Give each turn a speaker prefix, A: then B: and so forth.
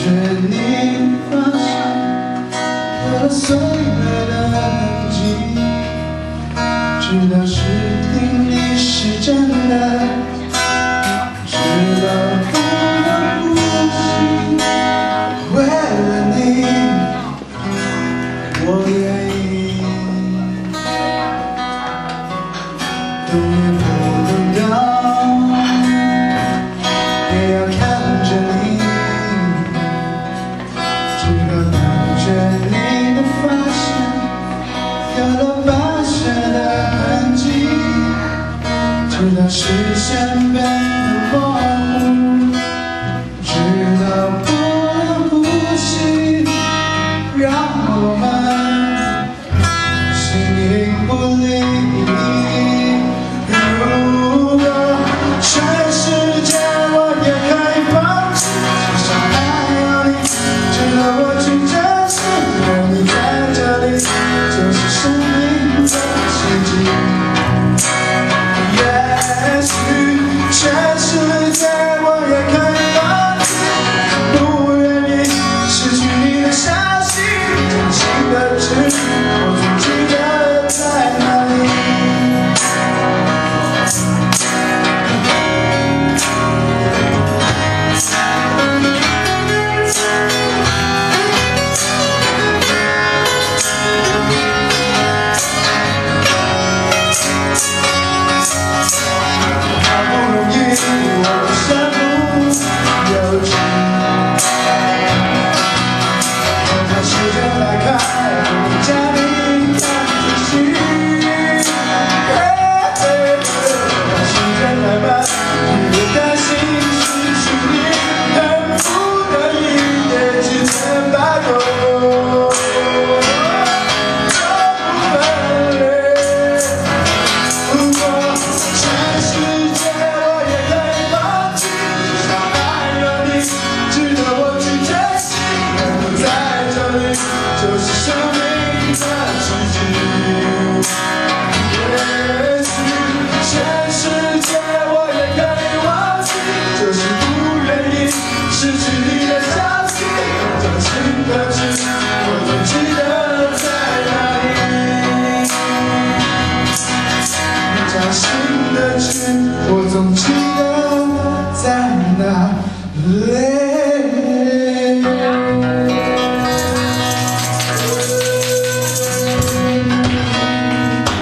A: 感觉你的有了岁月的痕迹直到视定你是真的直到不能呼吸为了你我愿意不能等视线变得模糊直到不能呼吸。让我们形影不离。也许全世界我也看不到，不愿意失去你的消息，真心的付。在哪？